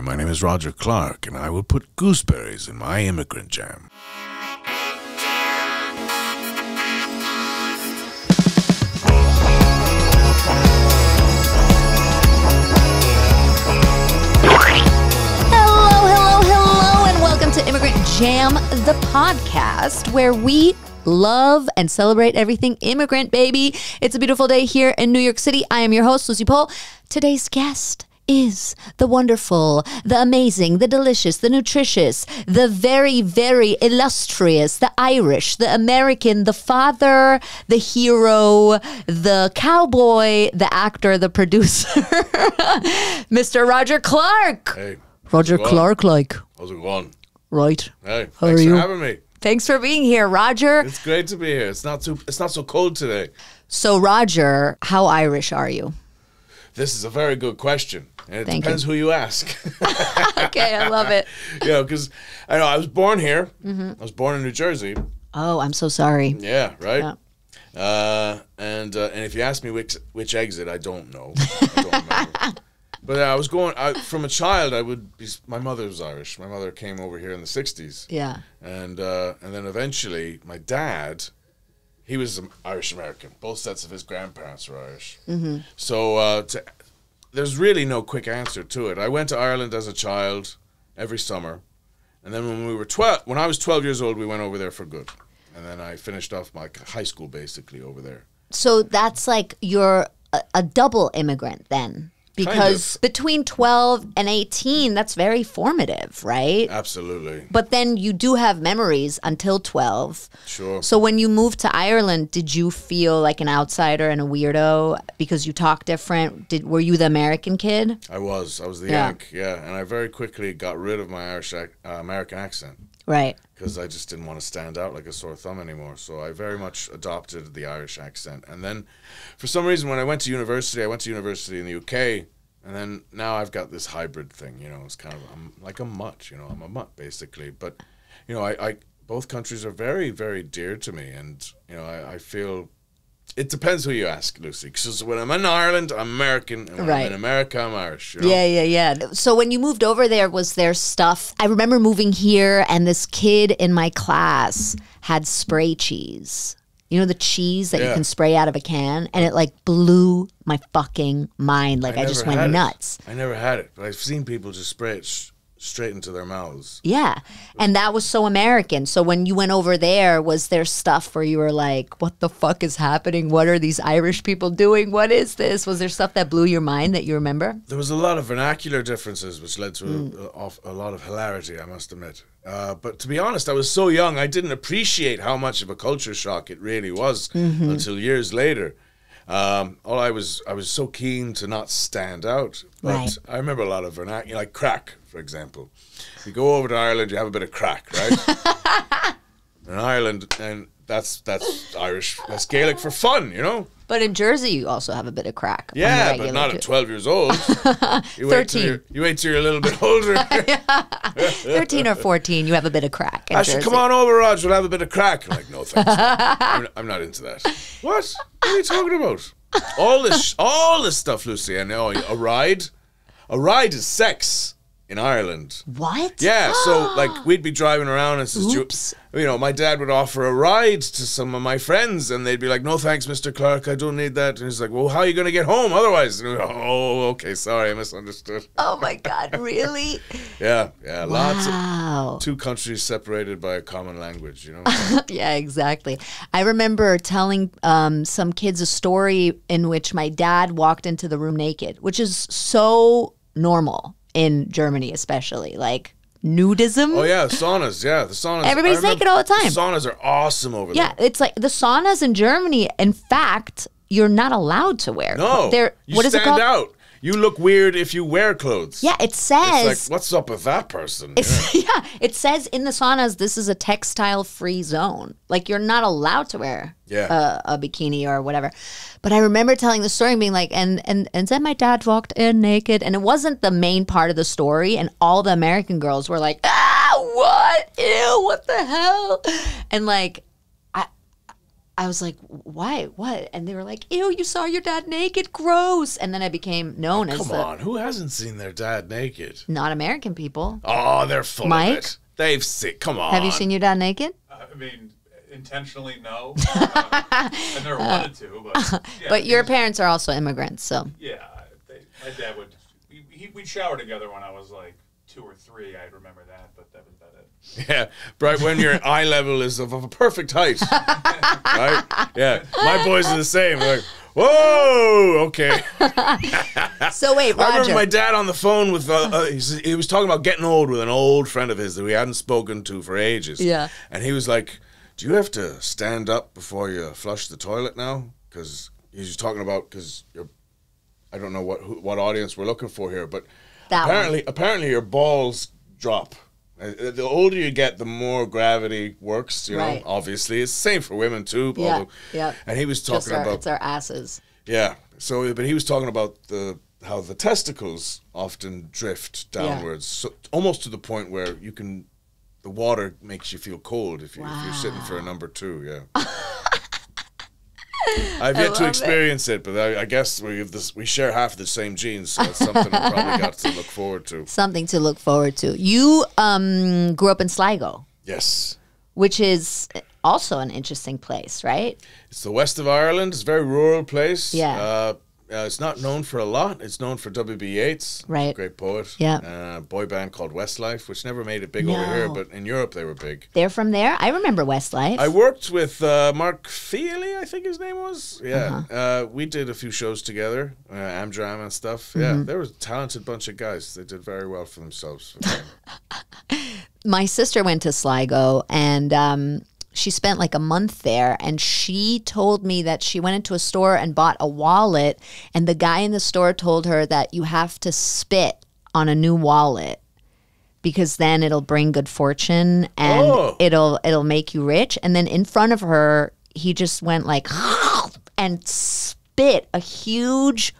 My name is Roger Clark, and I will put gooseberries in my immigrant jam. Hello, hello, hello, and welcome to Immigrant Jam, the podcast where we love and celebrate everything immigrant, baby. It's a beautiful day here in New York City. I am your host, Lucie Pohl. Today's guest is the wonderful, the amazing, the delicious, the nutritious, the very, very illustrious, the Irish, the American, the father, the hero, the cowboy, the actor, the producer, Mr. Roger Clark. Hey, Roger Clark, like, how's it going? right. Hey, How thanks are you? for having me. Thanks for being here, Roger. It's great to be here. It's not too. It's not so cold today. So, Roger, how Irish are you? This is a very good question, and it Thank depends who you ask. Okay, I love it. you know, because I know I was born here. Mm-hmm. I was born in New Jersey. Oh, I'm so sorry. Yeah, right. Yeah. Uh, and uh, and if you ask me which which exit, I don't know. I don't remember. But I was going I, from a child. I would be. My mother was Irish. My mother came over here in the '60s, Yeah. and uh, and then eventually my dad, he was Irish American. Both sets of his grandparents were Irish. Mm-hmm. So uh, to, there's really no quick answer to it. I went to Ireland as a child every summer, and then when we were twelve, when I was 12 years old, we went over there for good, and then I finished off my high school basically over there. So that's like you're a, a double immigrant then. Because between 12 and 18, that's very formative, right? Absolutely, But then you do have memories until 12. sure. So when you moved to Ireland, did you feel like an outsider and a weirdo because you talk different? Did were you the American kid? I was, I was the Yeah. Yank, yeah, and I very quickly got rid of my Irish uh, American accent. Right. because I just didn't want to stand out like a sore thumb anymore. So I very much adopted the Irish accent. And then, for some reason, when I went to university, I went to university in the UK, and then now I've got this hybrid thing. You know, it's kind of I'm like a mutt. You know, I'm a mutt basically. But you know, I, I both countries are very very dear to me, and you know, I, I feel. It depends who you ask, Lucie. Because when I'm in Ireland, I'm American, and when Right. I'm in America, I'm Irish. You know? Yeah, yeah, yeah. So when you moved over there, was there stuff? I remember moving here, and this kid in my class had spray cheese. You know the cheese that you can spray out of a can, and it like blew my fucking mind. Like I, just went had it. nuts. I never had it, but I've seen people just spray it straight into their mouths. Yeah, and that was so American. So when you went over there, was there stuff where you were like, "What the fuck is happening? What are these Irish people doing? What is this?" Was there stuff that blew your mind that you remember? There was a lot of vernacular differences, which led to a, of- a lot of hilarity, I must admit. Uh, but to be honest, I was so young, I didn't appreciate how much of a culture shock it really was until years later. Um, all I was, I was so keen to not stand out. But Right. I remember a lot of vernacular, like crack, for example. You go over to Ireland, you have a bit of crack, right? in Ireland, and that's that's Irish, that's Gaelic for fun, you know. But in Jersey, you also have a bit of crack. Yeah, but not too. at 12 years old. You wait, till 13. you're, you wait till you're a little bit older. 13 or 14, you have a bit of crack. In I should come on over, Rog. We'll have a bit of crack. I'm like, no thanks. I'm, I'm not into that. What? What are you talking about? All this, all this stuff, Lucie. And oh, a ride, a ride is sex in Ireland. What? Yeah, so like we'd be driving around and says, "Do you-" Oops. you know, my dad would offer a ride to some of my friends, and they'd be like, "No, thanks, Mister Clark, I don't need that." And he's like, "Well, how are you going to get home otherwise?" Go, oh, okay, sorry, I misunderstood. Oh my God, really? Yeah, yeah, lots of wow. two countries separated by a common language. You know, yeah, exactly. I remember telling um, some kids a story in which my dad walked into the room naked, which is so normal in Germany, especially. Like nudism. oh yeah, saunas. Yeah, the saunas. Everybody's naked all the time. Saunas are awesome over Yeah, there. Yeah, it's like the saunas in Germany. In fact, you're not allowed to wear. No, they're you what is stand it called? out. You look weird if you wear clothes. Yeah, it says. It's like, what's up with that person? It's, yeah, it says in the saunas this is a textile free zone. Like you're not allowed to wear Yeah. a, a bikini or whatever. But I remember telling the story and being like, and and and then my dad walked in naked, and it wasn't the main part of the story, and all the American girls were like, ah, what? Ew, what the hell? And like. I I was like, why? What? And they were like, ew, you saw your dad naked. Gross. And then I became known as Come the on, who hasn't seen their dad naked? not American people. Oh, they're full Mike? of it. They've seen. Come on. Have you seen your dad naked? I mean, intentionally, no. Uh, I never wanted to, but yeah, But your parents are also immigrants, so yeah, they, my dad would. We, he, we'd shower together when I was like two or three. I remember that, but that was about it. Yeah, right. When your eye level is of a perfect height, right? Yeah, my boys are the same. Like, whoa, okay. so wait, I remember my dad on the phone with. Uh, uh, he was talking about getting old with an old friend of his that we hadn't spoken to for ages. Yeah. and he was like, "Do you have to stand up before you flush the toilet now?" Because he's talking about because you're. I don't know what who, what audience we're looking for here, but That one. apparently apparently your balls drop. Uh, The older you get, the more gravity works. You know, obviously it's the same for women too. Yeah, yeah. And he was Just talking our, about it's our asses. yeah. So, but he was talking about the how the testicles often drift downwards, so, almost to the point where you can, the water makes you feel cold if, you, if you're sitting for a number two. Yeah. I've yet to experience it, but I, I guess we have this. We share half the same genes, so it's something I probably got to look forward to. Something to look forward to. You um, grew up in Sligo, Yes, which is also an interesting place, right? it's the west of Ireland. It's a very rural place. Yeah. Uh, uh, it's not known for a lot. It's known for W.B. Yeats, Right. Great poet. Yeah. Uh, boy band called Westlife, which never made it big over here, but in Europe they were big. They're from there. I remember Westlife. I worked with uh, Mark Feehily, I think his name was. Yeah. Uh-huh. uh we did a few shows together, uh, Amdram and stuff. Yeah, they were a talented bunch of guys. They did very well for themselves. my sister went to Sligo and um, she spent like a month there. And she told me that she went into a store and bought a wallet. And the guy in the store told her that you have to spit on a new wallet because then it'll bring good fortune and Oh. it'll it'll make you rich. And then in front of her, he just went like and spit a huge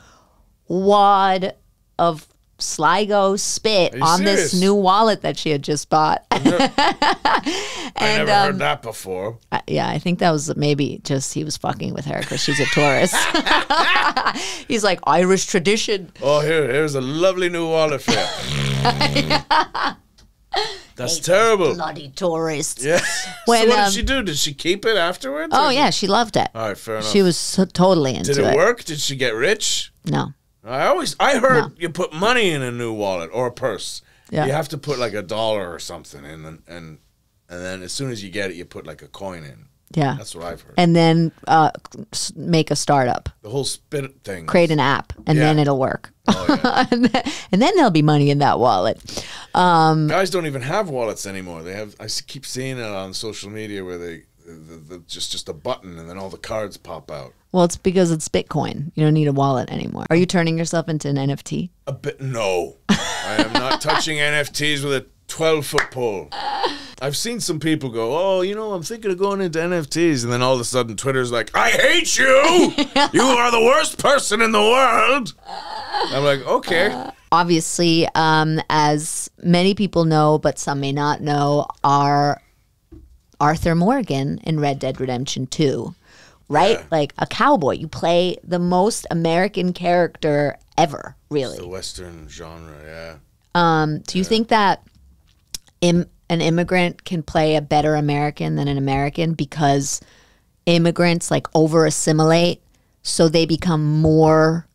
wad of Sligo spit on this new wallet that she had just bought. I and never um, heard that before. I- yeah, I think that was maybe just he was fucking with her because she's a tourist. He's like Irish tradition. Oh, here, here's a lovely new wallet for you. That's terrible. Bloody tourists. Yeah. When, so what um, did she do? Did she keep it afterwards? Oh yeah, she loved it. All right, fair enough. She was so, totally into it. Did it work? Did she get rich? No. I always I heard you put money in a new wallet or a purse. Yeah. You have to put like a dollar or something in and and and then as soon as you get it you put like a coin in. Yeah. That's what I've heard. and then uh, make a startup, the whole spit thing. create an app, and then it'll work. Oh, yeah. and, then, and then there'll be money in that wallet. Guys don't even have wallets anymore. They have I keep seeing it on social media where they the, the, just just a button and then all the cards pop out. Well, it's because it's Bitcoin. You don't need a wallet anymore. Are you turning yourself into an NFT? A bit no. I am not touching NFTs with a 12 foot pole. I've seen some people go, oh, you know, I'm thinking of going into NFTs. And then all of a sudden, Twitter's like, I hate you. You are the worst person in the world. I'm like, okay. obviously, um, as many people know, but some may not know, are Arthur Morgan in Red Dead Redemption 2, right? Yeah. Like a cowboy. You play the most American character ever, Really, The. Western genre, yeah. Um, do you think that Im- an immigrant can play a better American than an American because immigrants like over assimilate, so they become more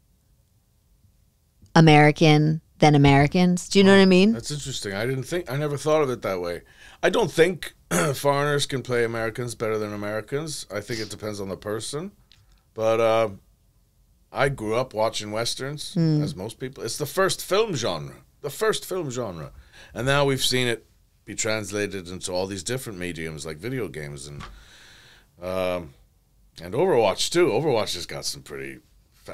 American than Americans? Do you know what I mean? That's interesting. I didn't think, I never thought of it that way. I don't think foreigners can play Americans better than Americans. I think it depends on the person. But uh, I grew up watching Westerns, as most people. It's the first film genre, the first film genre. And now we've seen it be translated into all these different mediums like video games and um, and Overwatch too. Overwatch has got some pretty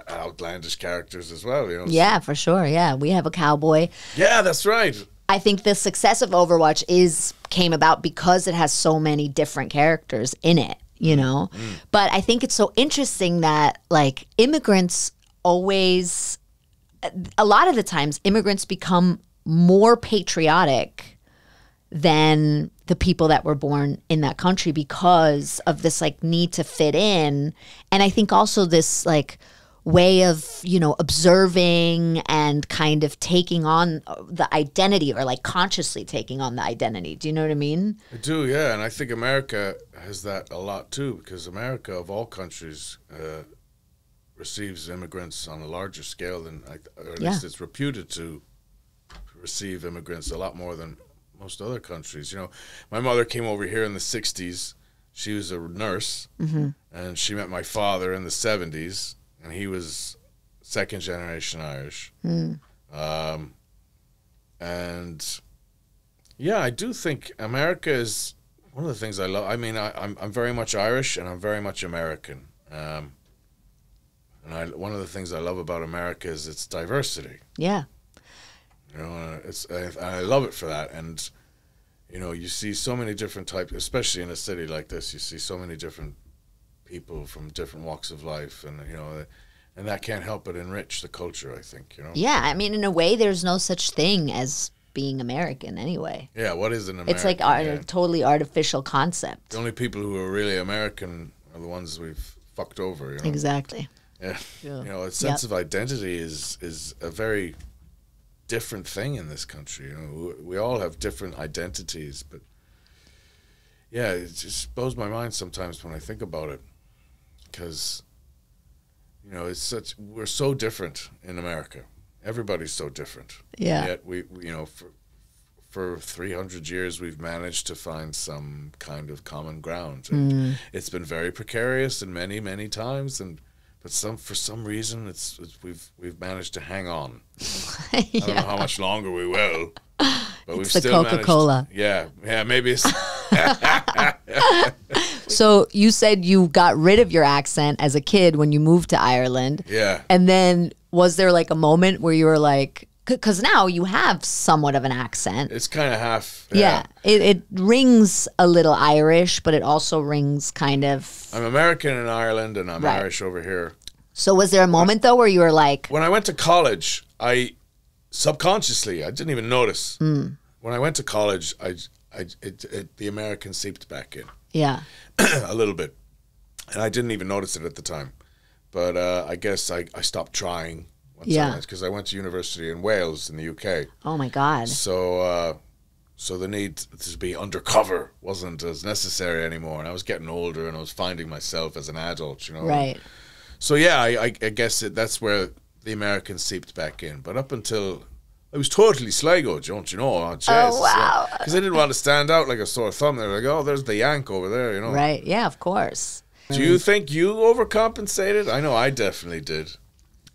outlandish characters as well. You know. Yeah, for sure. Yeah, we have a cowboy. Yeah, that's right. I think the success of Overwatch is came about because it has so many different characters in it, you mm, know. Mm. But I think it's so interesting that like immigrants always a lot of the times immigrants become more patriotic than the people that were born in that country because of this like need to fit in and i think also this like way of you know observing and kind of taking on the identity or like consciously taking on the identity do you know what i mean I do, yeah, and I think America has that a lot too, because America, of all countries, uh, receives immigrants on a larger scale than, or at Yeah. least it's reputed to receive immigrants a lot more than most other countries. You know, my mother came over here in the '60s. She was a nurse, and she met my father in the '70s, and he was second generation Irish. Um, and yeah, I do think America is one of the things I love. I mean, I, I'm I'm very much Irish and I'm very much American. Um, and I, one of the things I love about America is its diversity. yeah You know, it's and I love it for that. And you know, you see so many different types, especially in a city like this. You see so many different people from different walks of life, and you know, and that can't help but enrich the culture. I think you know. yeah i mean in a way there's no such thing as being american anyway Yeah, what is an American? it's like a yeah. totally artificial concept The only people who are really American are the ones we've fucked over. You know? exactly Yeah. Yeah. You know, a sense of identity is is a very different thing in this country. You know, we, we all have different identities, but yeah, it just blows my mind sometimes when I think about it, because you know, it's such we're so different in America. Everybody's so different. Yeah. Yet we, we you know, for for 300 years we've managed to find some kind of common ground and Mm. it's been very precarious and many many times and but some for some reason it's, it's we've we've managed to hang on i don't know how much longer we will but we've It's the still Coca-Cola. yeah yeah maybe it's So you said you got rid of your accent as a kid when you moved to Ireland. yeah And then was there like a moment where you were like, because now you have somewhat of an accent. it's kind of half Yeah. It, it rings a little Irish, but it also rings kind of. i'm american in ireland and i'm Right. irish over here So was there a moment though where you were like, when I went to college, I subconsciously I didn't even notice. Hmm. When I went to college, I, I it, it, the American seeped back in yeah, a little bit, and I didn't even notice it at the time. But uh, I guess I, I stopped trying. Yeah. because I went to university in Wales in the UK. oh my God. So uh, so the need to be undercover wasn't as necessary anymore, and I was getting older, and I was finding myself as an adult. You know, Right. so yeah, I, I, I guess it, that's where the Americans seeped back in. But up until I was totally Sligo, don't you know? Oh, wow. Because I didn't want to stand out like a sore thumb. They were like, oh, there's the Yank over there, you know. Right. Yeah, of course. Do you think you overcompensated? I know I definitely did.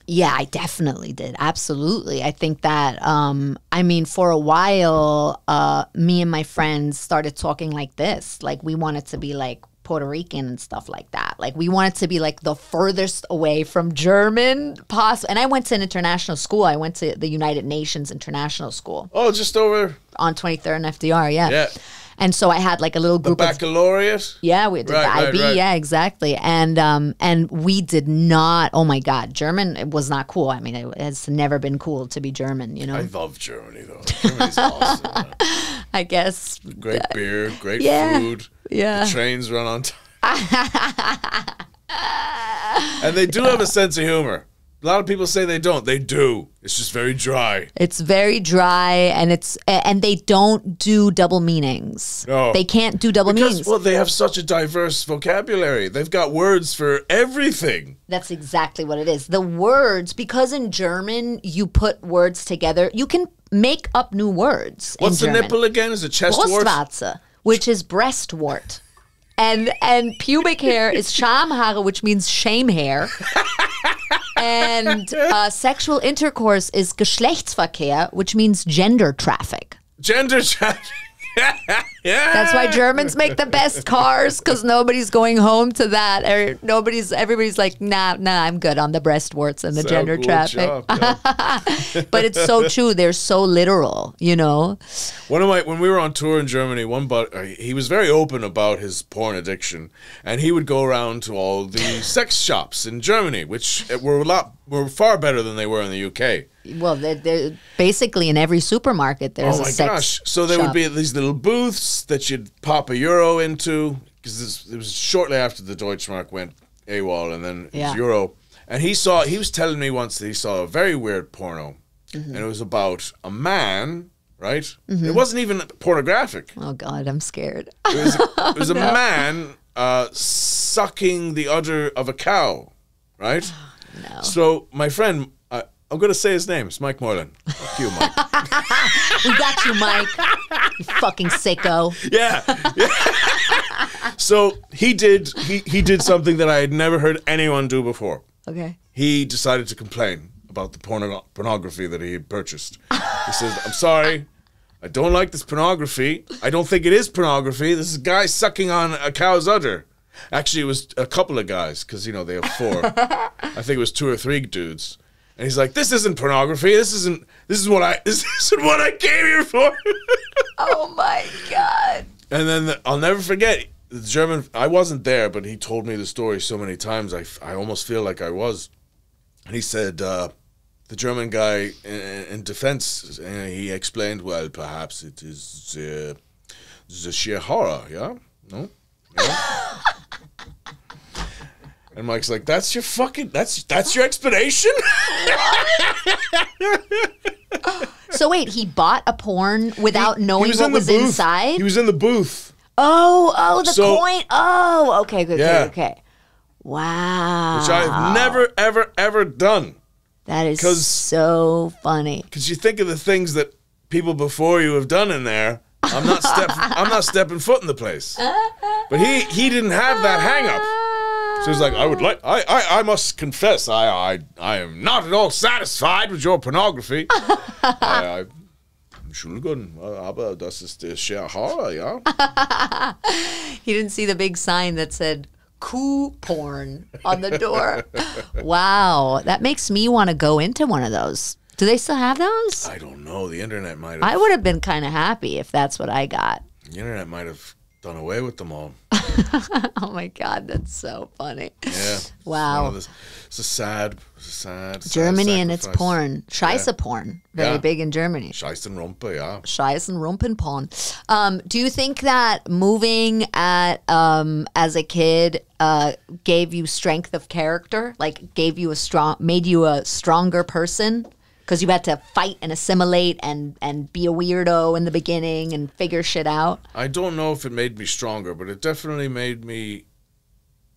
Yeah, I definitely did. Absolutely. I think that um I mean for a while uh me and my friends started talking like this. Like we wanted to be like Puerto Rican and stuff like that. Like we wanted to be like the furthest away from German possible. And I went to an international school. I went to the United Nations International School Oh, just over on 23rd and FDR, yeah. Yeah. And so I had like a little the group of baccalaureate. yeah, we did Right, the IB. right. Yeah, exactly. And um, and we did not. Oh my God, German it was not cool. I mean, it has never been cool to be German. You know, I love Germany though. Germany's awesome. man. I guess. Great beer, great Yeah. food. Yeah. The trains run on time. and they do have a sense of humor. A lot of people say they don't. They do. It's just very dry. It's very dry, and it's and they don't do double meanings. No. They can't do double Because meanings. well, they have such a diverse vocabulary. They've got words for everything. That's exactly what it is. The words, because in German you put words together, you can make up new words. What's the German. nipple again? Is it chest wart? Brustwarze, which is breast wart. And and pubic hair is Schamhaare, which means shame hair. and uh, sexual intercourse is Geschlechtsverkehr, which means gender traffic. Gender traffic. That's why Germans make the best cars because nobody's going home to that. Or nobody's, everybody's like, nah, nah, I'm good on the breast warts and the So gender good traffic. job. But it's so true. They're so literal, you know? One of my when we were on tour in Germany, one but uh, he was very open about his porn addiction, and he would go around to all the sex shops in Germany, which uh, were a lot were far better than they were in the UK. Well, they're, they're basically in every supermarket. There's oh a my gosh! So there shop. would be these little booths that you'd pop a euro into because it was shortly after the Deutschmark went AWOL, and then it Yeah. was euro. And he saw. He was telling me once that he saw a very weird porno, Mm-hmm. and it was about a man. Right? It wasn't even pornographic. Oh God, I'm scared. It was, it was a man uh, sucking the udder of a cow, right? No. So my friend, uh, I'm going to say his name. It's Mike Moylan. Fuck you, Mike. we got you, Mike. You fucking sicko. yeah. yeah. so he did. He he did something that I had never heard anyone do before. Okay. He decided to complain about the porno- pornography that he had purchased. He says, "I'm sorry." I don't like this pornography. I don't think it is pornography. This is a guy sucking on a cow's udder. Actually, it was a couple of guys because you know they have four. I think it was two or three dudes. And he's like, "This isn't pornography. This isn't. This is what I. This isn't what I came here for." Oh my God. and then the, I'll never forget the German. I wasn't there, but he told me the story so many times. I I almost feel like I was. And he said uh, the German guy in, in defense. Uh, he explained, well, perhaps it is the the sheer horror. Yeah, no. Yeah? And Mike's like, "That's your fucking. That's that's your explanation." So wait, he bought a porn without knowing what in the was booth. inside? He was in the booth. oh, oh, the So- coin. Oh, okay, good, Yeah. good, okay. Wow. Which I've never, ever, ever done. That is so funny. Because you think of the things that people before you have done in there. I'm not step. I'm not stepping foot in the place. But he he didn't have that hang up. So he's like, I would like. I I, I must confess, I I I am not at all satisfied with your pornography. I, I, Entschuldigung, aber das ist der sheer horror, ja. He didn't see the big sign that said "Coo porn" on the door. wow, that makes me want to go into one of those. Do they still have those? I don't know. The internet might have. I would have been kind of happy if that's what I got. the internet might have done away with them all. Oh my god, that's so funny. Yeah. Wow. Of It's a sad, it's a sad. sad Germany and its porn, Scheisse porn, very Yeah. big in Germany. Scheißenrumpe, ja. Scheißen Rumpenporn. Um, do you think that moving at um, as a kid uh, gave you strength of character? Like gave you a strong, made you a stronger person? Because you had to fight and assimilate and and be a weirdo in the beginning and figure shit out. I don't know if it made me stronger, but it definitely made me.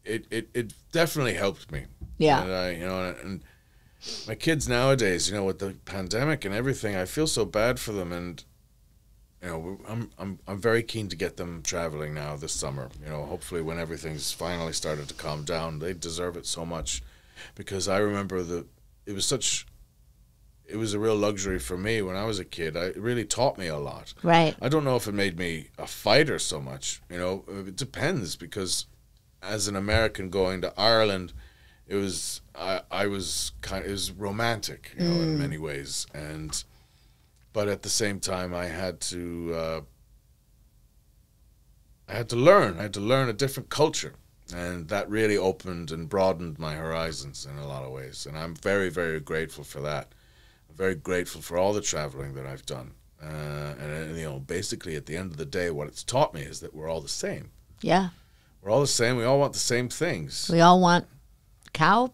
It it, it definitely helped me. Yeah. And I, you know, and my kids nowadays, you know, with the pandemic and everything, I feel so bad for them, and you know, I'm I'm I'm very keen to get them traveling now this summer. You know, hopefully when everything's finally started to calm down, they deserve it so much, because I remember the it was such. It was a real luxury for me when I was a kid. I, it really taught me a lot. Right. I don't know if it made me a fighter so much. You know, it depends because as an American going to Ireland, it was I, I was kind it was romantic, you know, in many ways, and but at the same time, I had to uh, I had to learn. I had to learn a different culture, and that really opened and broadened my horizons in a lot of ways. And I'm very, very grateful for that. Very grateful for all the traveling that I've done. Uh, and, uh, you know, basically, at the end of the day, what it's taught me is that we're all the same. Yeah. We're all the same. We all want the same things. We all want cow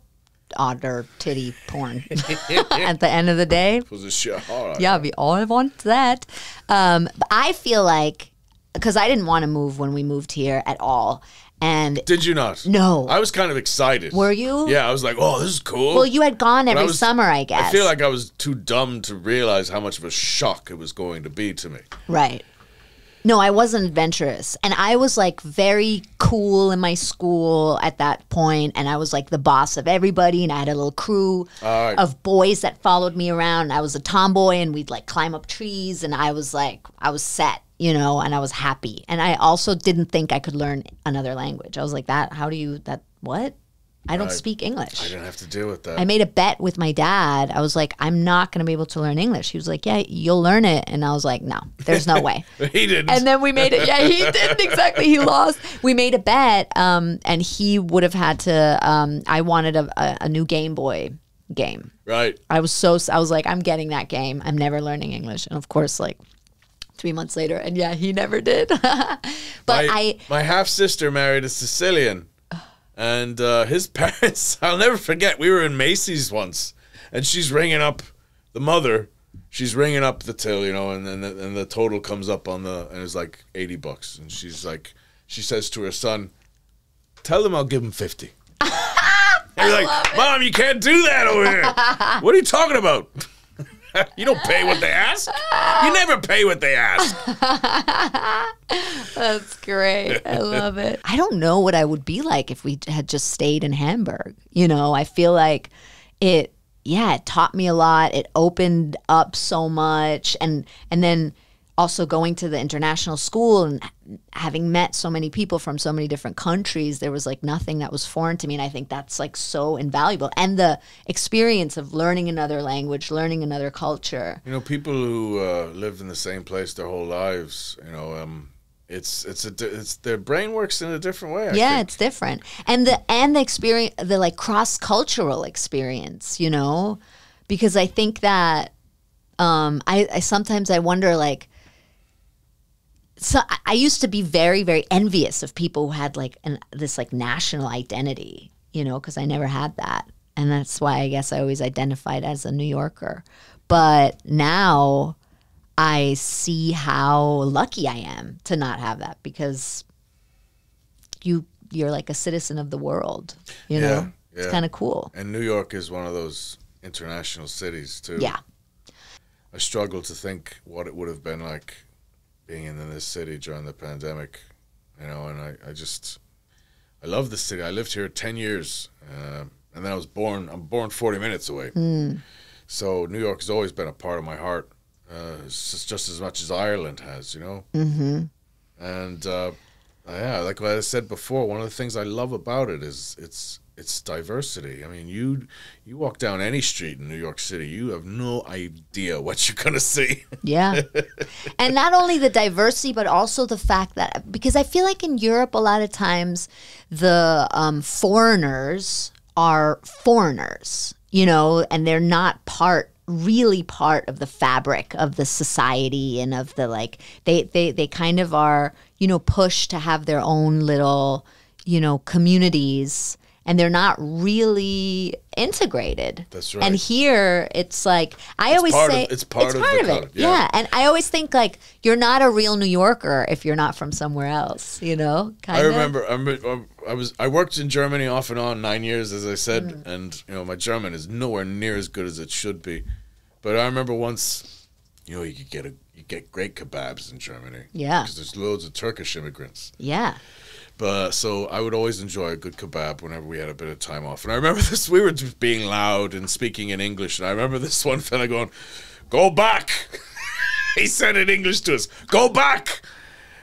otter titty porn. At the end of the day, Was a shit horror. yeah, we all want that. Um, but I feel like because I didn't want to move when we moved here at all, and Did you not? No. I was kind of excited. Were you? Yeah, I was like, oh, this is cool. well, you had gone every was- summer, I guess. I feel like I was too dumb to realize how much of a shock it was going to be to me. Right. No, I wasn't adventurous. And I was like very cool in my school at that point, And I was like the boss of everybody. And I had a little crew of boys that followed me around. I was a tomboy and we'd like climb up trees. And I was like, I was set, you know, and I was happy. And I also didn't think I could learn another language. I was like, that, how do you, that, what? I don't Right. speak English. I didn't have to deal with that. I made a bet with my dad. I was like, I'm not going to be able to learn English. He was like, Yeah, you'll learn it. And I was like, No, there's no way. he didn't. And then we made it. Yeah, he didn't exactly. He lost. We made a bet, um, and he would have had to. Um, I wanted a, a, a new Game Boy game. Right. I was so I was like, I'm getting that game. I'm never learning English. And of course, like three months later, and yeah, he never did. but my, I my half sister married a Sicilian, and uh, his parents. I'll never forget. We were in Macy's once, and she's ringing up the mother. She's ringing up the till, you know, and then the, and the total comes up on the and it's like eighty bucks, and she's like, she says to her son, "Tell him I'll give him 50 And you're like, Mom, you can't do that over here. what are you talking about? you don't pay what they ask. You never pay what they ask. That's great. I love it. I don't know what I would be like if we had just stayed in Hamburg. You know, I feel like it yeah, it taught me a lot. It opened up so much and and then also going to the international school and having met so many people from so many different countries, there was like nothing that was foreign to me. And I think that's like so invaluable. And the experience of learning another language, learning another culture. You know, people who uh, live in the same place their whole lives, you know, um, it's it's a it's their brain works in a different way. I yeah, think. it's different. And the and the experience the like cross cultural experience, you know? Because I think that um I, I sometimes I wonder like so I- I used to be very, very envious of people who had like an this like national identity, you know, because I never had that, and that's why I guess I always identified as a New Yorker. But now I see how lucky I am to not have that because you you're like a citizen of the world, you Yeah, know. It's kind of cool. And New York is one of those international cities too. Yeah. I struggle to think what it would have been like being in this city during the pandemic, you know. And I, I just, I love the city. I lived here ten years, uh, and then I was born. I'm born forty minutes away. So New York has always been a part of my heart, uh, just, just as much as Ireland has, you know. Mm-hmm. And uh, yeah, like what I said before, one of the things I love about it is it's it's diversity. I mean, you you walk down any street in New York City, you have no idea what you're gonna see. Yeah. and not only the diversity, but also the fact that, because I feel like in Europe, a lot of times the um, foreigners are foreigners, you know, and they're not part really part of the fabric of the society and of the like they they they kind of are you know pushed to have their own little you know communities and they're not really integrated That's right. and here it's like i always part of- say it's part of the it yeah. yeah. and i always think like you're not a real new yorker if you're not from somewhere else you know kind I remember, I remember I was I worked in Germany off and on nine years, as I said, Mm. and you know my German is nowhere near as good as it should be. But I remember once, you know, you could get a you get great kebabs in Germany. Yeah. because there's loads of Turkish immigrants. yeah But so I would always enjoy a good kebab whenever we had a bit of time off. And I remember this: we were just being loud and speaking in English, and I remember this one fella going, "Go back." he said in English to us, "Go back."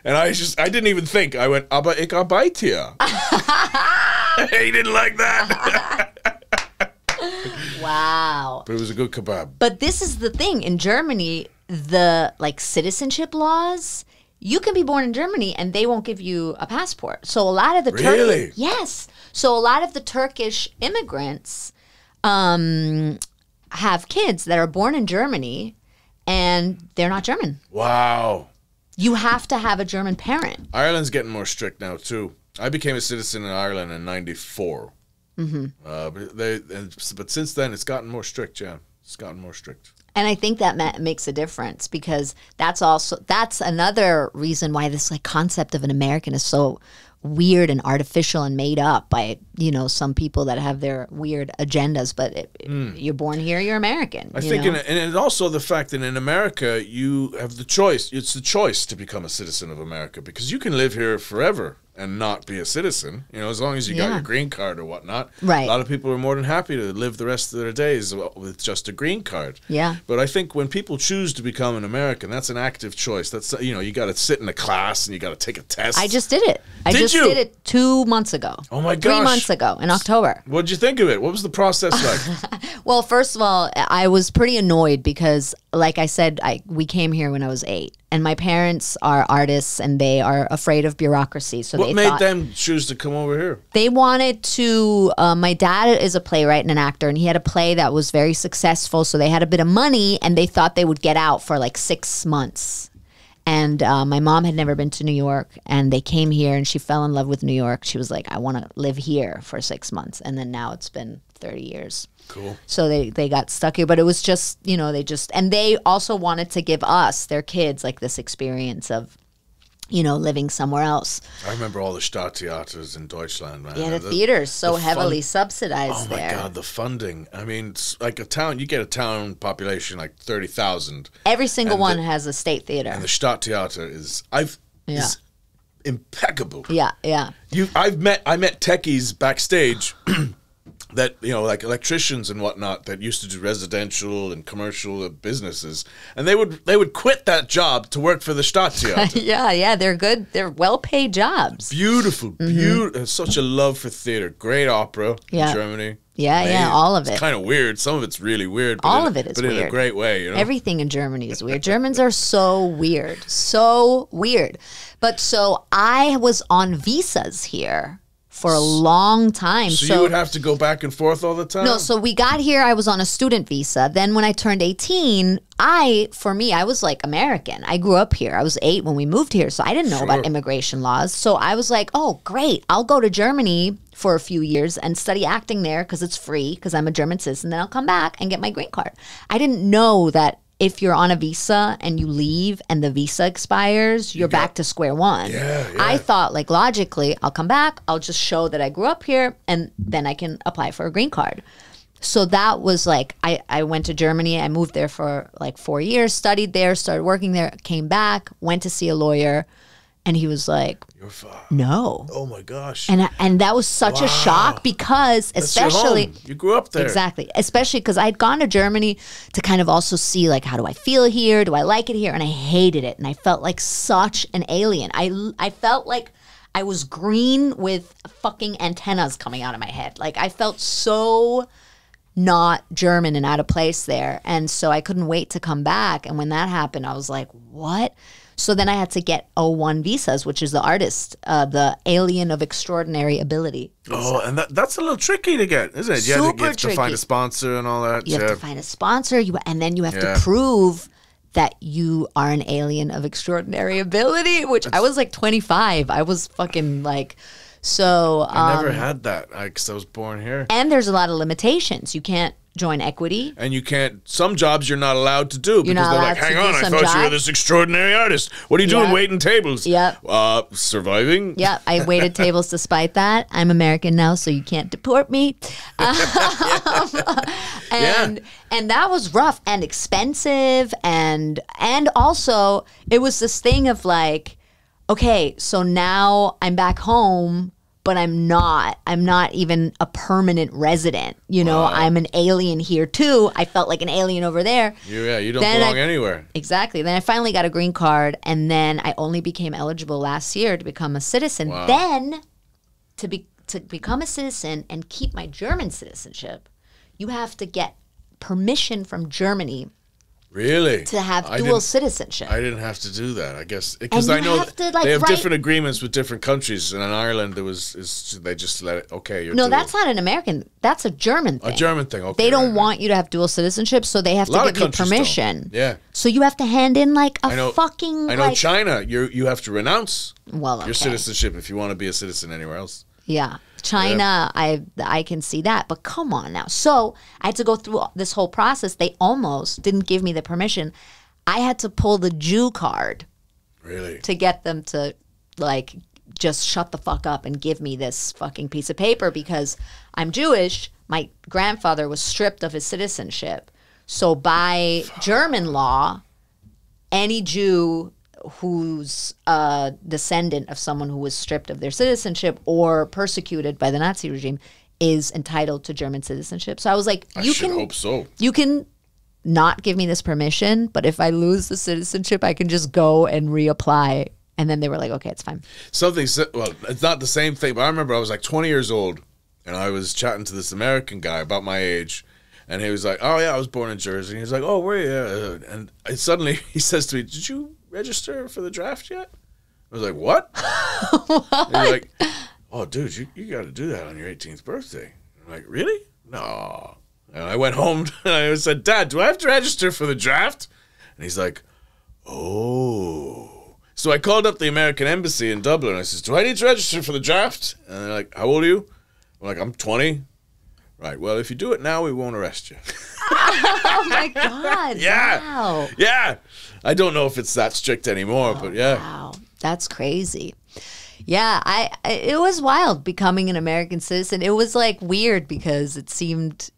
And I just, I didn't even think. I went, "Aber ich arbeite hier." he didn't like that, wow but it was a good kebab. But this is the thing in Germany, the like citizenship laws. You can be born in Germany and they won't give you a passport. So a lot of the Really? Turkish, yes. So a lot of the Turkish immigrants um, have kids that are born in Germany and they're not German. Wow. You have to have a German parent. Ireland's getting more strict now too. I became a citizen in Ireland in '94. Mm-hmm. Uh, but they, but since then it's gotten more strict. Yeah, it's gotten more strict. And I think that ma- makes a difference because that's also that's another reason why this like concept of an American is so weird and artificial and made up by you know some people that have their weird agendas. But it, hmm. you're born here, you're American. I you think, in, and also the fact that in America you have the choice. It's the choice to become a citizen of America because you can live here forever and not be a citizen. You know, as long as you got your green card or whatnot. Right. A lot of people are more than happy to live the rest of their days with just a green card. Yeah. But I think when people choose to become an American, that's an active choice. That's you know, you got to sit in a class and you got to take a test. I just did it. I Did just you? did it two months ago. Oh my gosh. Three months ago in October. What did you think of it? What was the process like? Well, first of all, I was pretty annoyed because, like I said, I we came here when I was eight, and my parents are artists and they are afraid of bureaucracy. So What they made them choose to come over here? they wanted to. Uh, my dad is a playwright and an actor, and he had a play that was very successful. So they had a bit of money, and they thought they would get out for like six months. And uh, my mom had never been to New York, and they came here, and she fell in love with New York. She was like, "I want to live here for six months," and then now it's been thirty years. Cool. So they they got stuck here, but it was just you know they just and they also wanted to give us their kids like this experience of, you know, living somewhere else. I remember all the Stadttheaters in Deutschland, man. Yeah, the, The- theaters so the heavily subsidized Oh my there. god, the funding! I mean, it's like a town. You get a town population like thirty thousand, Every single one the- has a state theater. and the Stadttheater is I've Yeah. is impeccable. yeah, yeah. You, I've met I met techies backstage that you know, like electricians and whatnot, that used to do residential and commercial businesses, and they would they would quit that job to work for the Stadttheater. yeah, yeah, they're good. They're well paid jobs. Beautiful, mm-hmm. beautiful. Uh, such a love for theater. Great opera Yeah. in Germany. Yeah, yeah, all of it. It's kind of weird. Some of it's really weird. But All in, of it is but in a great way. You know. Everything in Germany is weird. Germans are so weird. So weird. But so I was on visas here for a long time. so, you would have to go back and forth all the time. No, so we got here. I was on a student visa. Then when I turned 18, I, for me, I was like American. I grew up here. I was eight when we moved here. So I didn't know Sure. about immigration laws. So I was like, oh, great. I'll go to Germany for a few years and study acting there because it's free because I'm a German citizen. Then I'll come back and get my green card. I didn't know that if you're on a visa and you leave and the visa expires, you're back to square one. Yeah, I thought like logically, I'll come back, I'll just show that I grew up here and then I can apply for a green card. So that was like I, I went to Germany, I moved there for like four years, studied there, started working there, came back, went to see a lawyer, and he was like, You're. No. Oh my gosh. And I- and that was such a shock because That's especially you grew up there. Exactly. Especially because I'd gone to Germany to kind of also see like how do I feel here? Do I like it here? And I hated it. And I felt like such an alien. I I felt like I was green with fucking antennas coming out of my head. Like I felt so not German and out of place there. And so I couldn't wait to come back. And when that happened, I was like, what? So then I had to get O1 visas, which is the artist, uh, the alien of extraordinary ability. Oh, and that, that's a little tricky to get, isn't it? You have, to, you Super have to find a sponsor and all that. You have to find a sponsor, you and then you have Yeah. to prove that you are an alien of extraordinary ability. Which I was like 25. I was fucking like so. I Um, never had that because I was born here. and there's a lot of limitations. You can't join equity. And you can't. Some jobs you're not allowed to do because they're like, "Hang on, I thought you were this extraordinary artist. What are you doing Yeah. waiting tables? Yep. Uh, surviving. Yeah, I waited tables despite that. I'm American now, so you can't deport me. Um, and and that was rough and expensive and and also it was this thing of like, okay, so now I'm back home, but I'm not. I'm not even a permanent resident. You know, I'm an alien here too. I felt like an alien over there. You, yeah, you don't Then belong I- anywhere. Exactly. Then I finally got a green card, and then I only became eligible last year to become a citizen. Wow. Then, to be to become a citizen and keep my German citizenship, you have to get permission from Germany Really? to have I dual citizenship. I didn't have to do that. I guess because I know have to, like, they have write- different agreements with different countries, and in Ireland there was is they just let it. Okay, you're no, dual. that's not an American. That's a German thing. a German thing. Okay, They don't right, right. want you to have dual citizenship, so they have A to give you countries don't. permission. Yeah, So you have to hand in like a I know. fucking I know like China. You you have to renounce well okay. your citizenship if you want to be a citizen anywhere else. Yeah. China, I I can see that, but come on now. So I had to go through this whole process. They almost didn't give me the permission. I had to pull the Jew card Really? to get them to like just shut the fuck up and give me this fucking piece of paper because I'm Jewish. My grandfather was stripped of his citizenship. So by German law, any Jew who's a descendant of someone who was stripped of their citizenship or persecuted by the Nazi regime is entitled to German citizenship. So I was like, I you should can hope so. you can not give me this permission, but if I lose the citizenship, I can just go and reapply. And then they were like, okay, it's fine. Something well, it's not the same thing, but I remember I was like 20 years old, and I was chatting to this American guy about my age, And he was like, "Oh yeah, I was born in Jersey." And he was like, "Oh, where are you?" And I, suddenly he says to me, "Did you register for the draft yet?" I was like, "What?" He's like, "Oh, dude, you, you got to do that on your 18th birthday." I'm like, "Really? No." And I went home and I said, "Dad, do I have to register for the draft?" And he's like, "Oh." So I called up the American embassy in Dublin. I says, "Do I need to register for the draft?" And they're like, "How old are you?" I'm like, "I'm 20." Right. Well, if you do it now, we won't arrest you. Oh my God. Yeah. Wow. yeah. I don't know if it's that strict anymore, but oh, yeah. Wow. That's crazy. Yeah, I I- it was wild becoming an American citizen. It was like weird because it seemed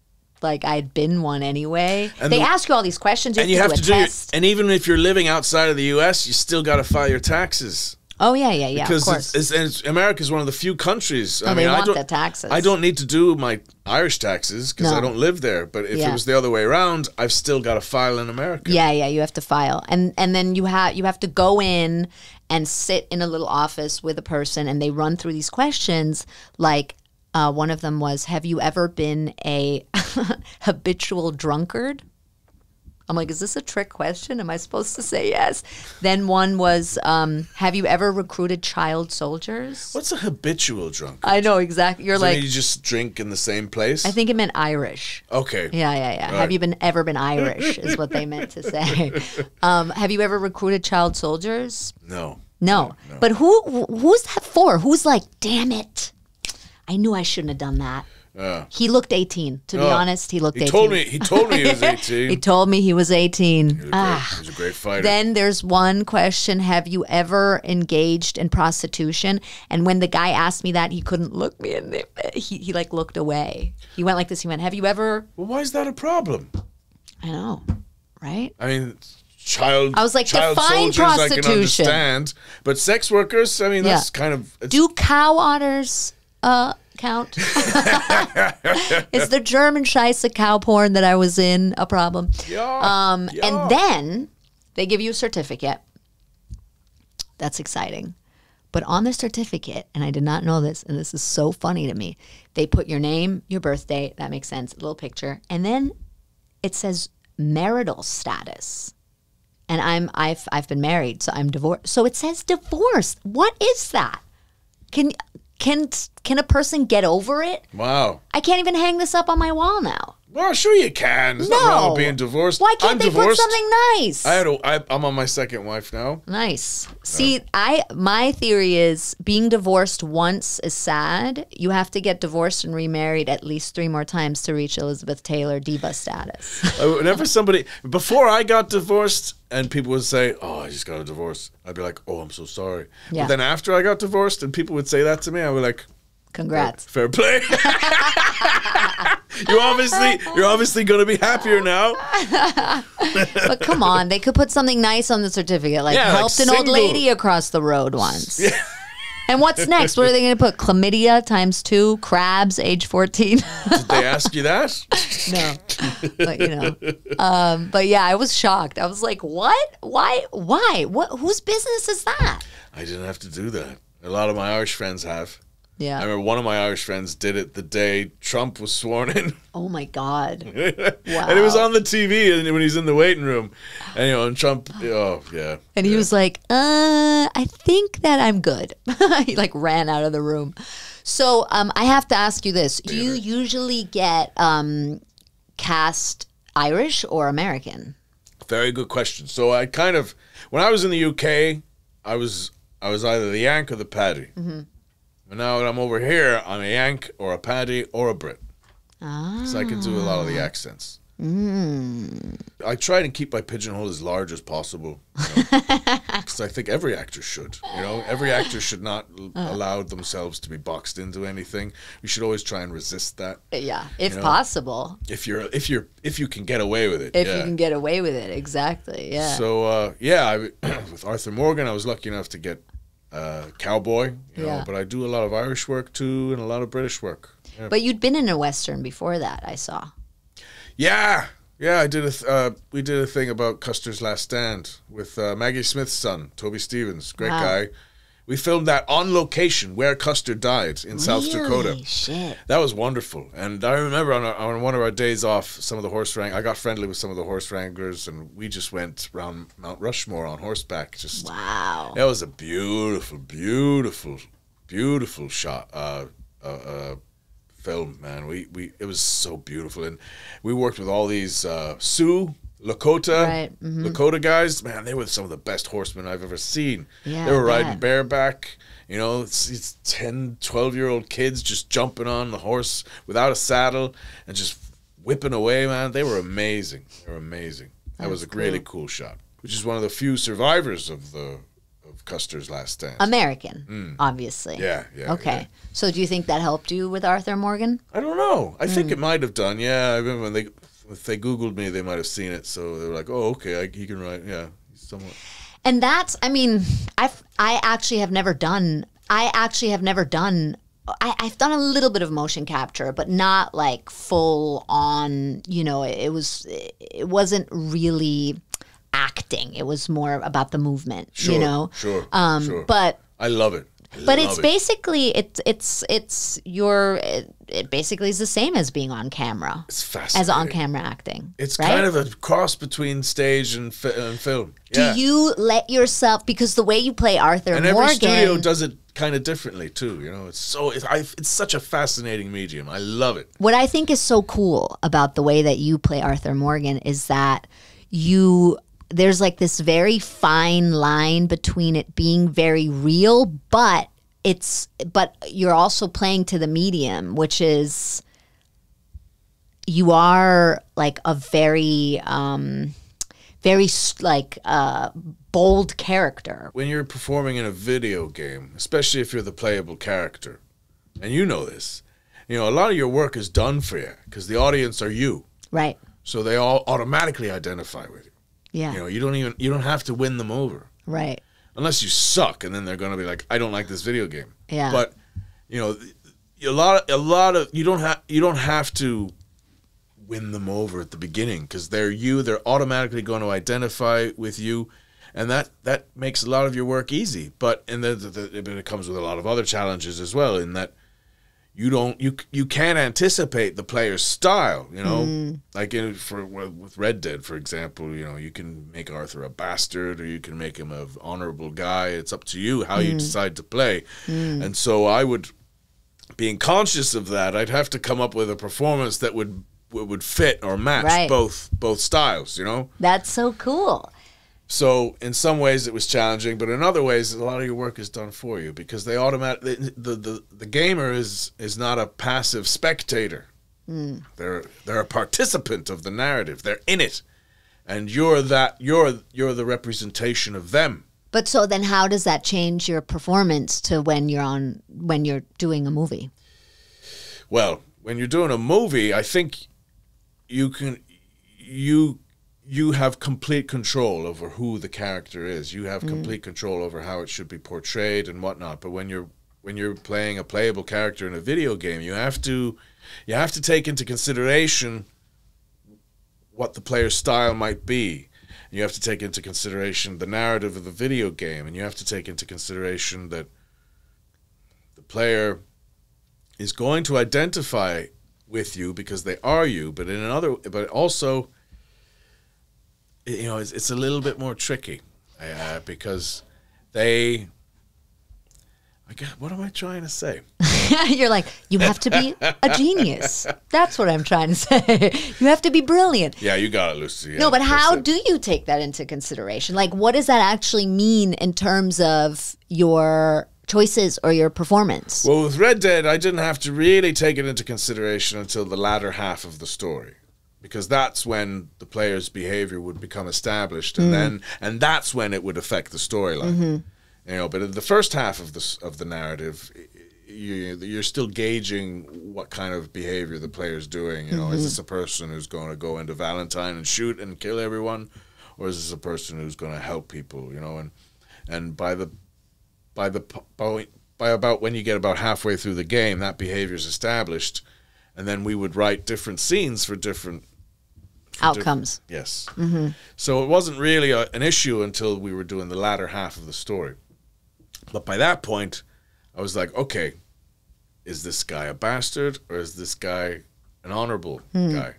like I'd been one anyway. And they the- ask you all these questions. You And you have have to to do do a your, test. and even if you're living outside of the U.S., you still got to file your taxes oh yeah, yeah, yeah. Because it's, it's, it's, America is one of the few countries. I Oh, they mean, I don't, the taxes. I don't need to do my Irish taxes because No. I don't live there. But if Yeah. it was the other way around, I've still got to file in America. Yeah, yeah, you have to file. And and then you have you have to go in and sit in a little office with a person and they run through these questions like uh, one of them was have you ever been a habitual drunkard? I'm like, is this a trick question? Am I supposed to say yes? Then one was, um, have you ever recruited child soldiers? What's a habitual drunk? I know exactly. You're Does like, you just drink in the same place? I think it meant Irish. Okay. Yeah, yeah, yeah. Have Right. you been ever been Irish? Is what they meant to say. Um, have you ever recruited child soldiers? No. No. But who who's that for? Who's like, damn it, I knew I shouldn't have done that. Uh, He looked 18. To be Oh. honest, he looked he 18. told me. He told me he was 18. He told me he was 18. He was a great, Ah. he was a great fighter. Then there's one question Have you ever engaged in prostitution? And when the guy asked me that, he couldn't look me in the. He, he like looked away. He went like this. He went, Have you ever. well, why is that a problem? I know, right? I mean, child. I was like, child define soldiers I can prostitution. understand, but sex workers. I mean, Yeah. that's kind of. Do cow otters uh, count? Is the German Scheisse cow porn that I was in a problem? yeah, Um, yeah. And then they give you a certificate. That's exciting. But on the certificate, and I did not know this, and this is so funny to me, they put your name, your birthday, that makes sense, a little picture, and then it says marital status. And I'm I've I've been married, so I'm divorced. So it says divorced. What is that? Can can can a person get over it? wow. I can't even hang this up on my wall now. Well, sure you can. There's nothing wrong No. with being divorced. Why can't I'm they divorced. put something nice? I had a, I, I'm on my second wife now. Nice. See, I my theory is being divorced once is sad. You have to get divorced and remarried at least three more times to reach Elizabeth Taylor diva status. Uh, whenever somebody before I got divorced, and people would say, "Oh, I just got a divorce," I'd be like, "Oh, I'm so sorry." Yeah. But then after I got divorced, and people would say that to me, I would be like, Congrats. "Fair play." you obviously you're obviously going to be happier now. But come on, they could put something nice on the certificate, like Yeah, like helped an old lady across the road once. And what's next? What are they going to put? Chlamydia times two, crabs, age 14. Did they ask you that? no, but you know, um, but yeah, I was shocked. I was like, "What? Why? Why? What? Whose business is that?" I didn't have to do that. A lot of my Irish friends have. I remember one of my Irish friends did it the day Trump was sworn in. Oh my god. and it was on the TV and when he's in the waiting room. And you know, and Trump oh yeah. And he yeah. was like, "Uh, I think that I'm good." he like ran out of the room. So, um, I have to ask you this: Do You usually get um, cast Irish or American? Very good question. So I kind of when I was in the UK, I was I was either the Yank or the Paddy. Mm-hmm. But now that I'm over here, I'm a Yank or a Paddy or a Brit. Ah. So I can do a lot of the accents. I try to keep my pigeonhole as large as possible. Because I think every actor should. You know, every actor should not l- allow themselves to be boxed into anything. We should always try and resist that. Yeah, if know, possible, If you're, if you're, if you can get away with it. if yeah. you can get away with it. Exactly. Yeah. So uh, yeah, I, with Arthur Morgan, I was lucky enough to get uh, cowboy. You Yeah. know, but I do a lot of Irish work too, and a lot of British work. Yeah, but you'd been in a western before that. I saw. yeah, yeah. I did a. Th- uh, we did a thing about Custer's Last Stand with uh, Maggie Smith's son, Toby Stephens, great Wow. guy. We filmed that on location where Custer died in South Dakota. Really? Shit. That was wonderful. And I remember on, our, on one of our days off, some of the horse wrang I got friendly with some of the horse wranglers, and we just went around Mount Rushmore on horseback. Just Wow. that was a beautiful, beautiful, beautiful shot. Uh, uh, uh, film, man. We we it was so beautiful, and we worked with all these uh, Sioux. Lakota, Right, mhm. Lakota guys, man, they were some of the best horsemen I've ever seen. Yeah, they were riding bareback. You know, it's, it's 10, 12 year old kids just jumping on the horse without a saddle and just whipping away, man. They were amazing. They were amazing. That was a That's really cool. cool shot, which is one of the few survivors of the of Custer's last stand. American, obviously. Mm. yeah, yeah. Okay. yeah. So do you think that helped you with Arthur Morgan? I don't know. I Hmm. think it might have done. Yeah, I remember when they if they Googled me, they might have seen it. So they were like, "Oh, okay, I, he can write." Yeah, he's somewhat. And that's, I mean, I've, I actually have never done, I actually have never done, I, I've done a little bit of motion capture, but not like full on, you know, it, was, it wasn't really acting. It was more about the movement, Sure, you know? sure, Um, sure. But, I love it. I but love it's it. basically, it's, it's, it's your, it, it basically is the same as being on camera, It's as on camera acting. It's right? kind of a cross between stage and, fi- and film. Do you let yourself, because the way you play Arthur and every Morgan. studio does it kind of differently too. You know, it's so it's, I, it's such a fascinating medium. I love it. What I think is so cool about the way that you play Arthur Morgan is that you there's like this very fine line between it being very real, but it's but you're also playing to the medium, which is you are like a very um very s- like uh bold character. When you're performing in a video game, especially if you're the playable character, and you know this, you know a lot of your work is done for you because the audience are you, Right. so they all automatically identify with you. Yeah. You know, you don't even you don't have to win them over. right. Unless you suck, and then they're gonna be like, I don't like this video game. Yeah. But you know, a lot, a lot of you don't have you don't have to win them over at the beginning because they're you. They're automatically going to identify with you, and that that makes a lot of your work easy. But and then the, the, it comes with a lot of other challenges as well. In that you don't you you can't anticipate the player's style. You know, mm. like in, for with Red Dead, for example, you know you can make Arthur a bastard or you can make him an honorable guy. It's up to you how you mm. decide to play. Mm. And so I would, being conscious of that, I'd have to come up with a performance that would would fit or match Right. both both styles. You know. That's so cool. So in some ways it was challenging, but in other ways a lot of your work is done for you because they automatically the, the, the gamer is is not a passive spectator. Hmm. They're they're a participant of the narrative. They're in it, and you're that you're you're the representation of them. But so then how does that change your performance to when you're on when you're doing a movie? Well, when you're doing a movie, I think you can you you have complete control over who the character is. You have mm. complete control over how it should be portrayed and whatnot. But when you're when you're playing a playable character in a video game, you have to you have to take into consideration what the player's style might be. And You have to take into consideration the narrative of the video game, and you have to take into consideration that the player is going to identify with you because they are you, but in another, but also, you know, it's, it's a little bit more tricky uh, because they. I guess, what am I trying to say? you're like you have to be a genius. That's what I'm trying to say. you have to be brilliant. Yeah, you got it, Lucie. Yeah, No, but how do you take that into consideration? Like what does that actually mean in terms of your choices or your performance? Well, with Red Dead, I didn't have to really take it into consideration until the latter half of the story. Because that's when the player's behavior would become established, and hmm. then and that's when it would affect the storyline. Mm-hmm. You know, but in the first half of the of the narrative, you, you're still gauging what kind of behavior the player's doing. You know, is this mm-hmm. a person who's going to go into Valentine and shoot and kill everyone, or is this a person who's going to help people? You know, and and by the by the p- by, by about when you get about halfway through the game, that behavior is established, and then we would write different scenes for different Outcomes. Yes. So it wasn't really a, an issue until we were doing the latter half of the story. But by that point, I was like, okay, is this guy a bastard or is this guy an honorable guy?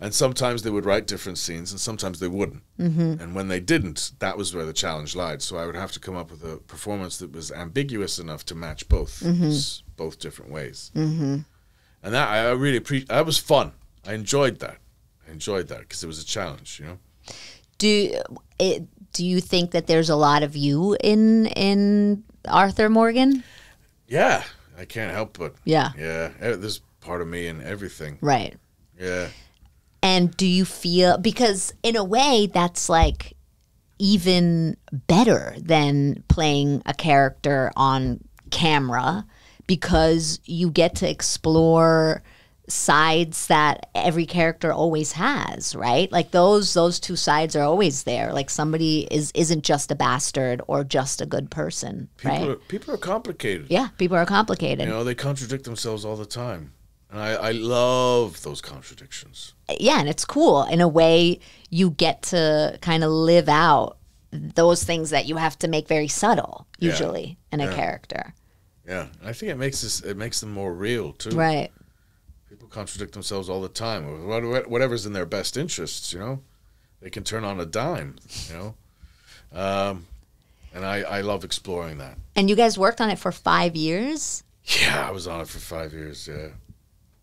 And sometimes they would write different scenes, and sometimes they wouldn't. Mm-hmm. And when they didn't, that was where the challenge lied. So I would have to come up with a performance that was ambiguous enough to match both, s- both different ways. Mm-hmm. And that I I really appreciate. That was fun. I enjoyed that. I enjoyed that because it was a challenge. You know. Do it, do you think that there's a lot of you in in Arthur Morgan? Yeah, I can't help but. Yeah. Yeah, eh, there's part of me in everything. Right. Yeah. And do you feel because in a way that's like even better than playing a character on camera because you get to explore sides that every character always has, right? Like those those two sides are always there. Like somebody is isn't just a bastard or just a good person, People right? are people are complicated. yeah, people are complicated. You know, they contradict themselves all the time. And I, I love those contradictions. yeah, and it's cool. In a way, you get to kind of live out those things that you have to make very subtle, Yeah. usually, in a Yeah. character. Yeah. I think it makes this it makes them more real too. Right. People contradict themselves all the time. What- what- Whatever's in their best interests, you know? They can turn on a dime, you know? Um, and I, I love exploring that. And you guys worked on it for five years? Yeah, I was on it for five years, yeah.